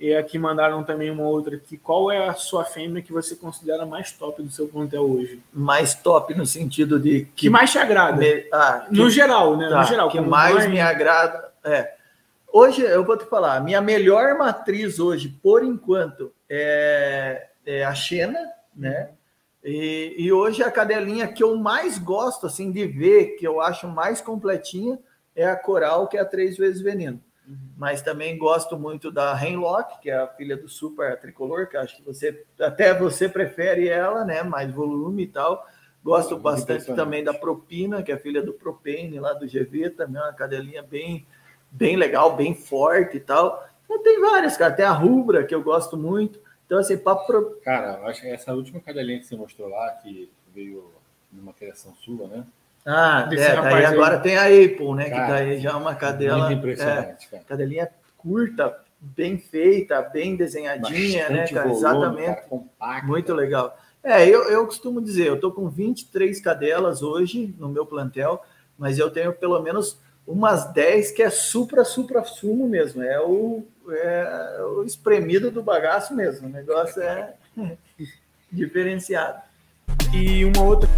E aqui mandaram também uma outra aqui. Qual é a sua fêmea que você considera mais top do seu plantel hoje? Mais top no sentido de que, que mais te agrada? Me... Ah, que... No geral, né? Tá, no geral. Que mais mãe... me agrada. É. Hoje, eu vou te falar, minha melhor matriz hoje, por enquanto, é, é a Xena, né? E, e, hoje a cadelinha que eu mais gosto assim de ver, que eu acho mais completinha, é a Coral, que é a três vezes veneno. Uhum. Mas também gosto muito da Rainlock, que é a filha do Super Tricolor, que acho que você até você prefere ela, né? Mais volume e tal. Gosto bastante também da Propina, que é a filha do Propane lá do GV, também é uma cadelinha bem bem legal, bem forte e tal. Então, tem várias, cara. Tem a Rubra, que eu gosto muito. Então, assim, papo. Pro... Cara, eu acho que essa última cadelinha que você mostrou lá, que veio numa criação sua, né? Ah, é, daí agora aí. tem a Apple, né? Cara, que daí já é uma cadela. Muito impressionante, é, cara. Cadelinha curta, bem feita, bem desenhadinha, né, Bastante né, cara? Volume, Exatamente. Cara, muito legal. É, eu, eu costumo dizer, eu tô com 23 cadelas hoje no meu plantel, mas eu tenho pelo menos umas 10 que é supra, supra, sumo mesmo. É o, é o espremido do bagaço mesmo. O negócio é diferenciado. E uma outra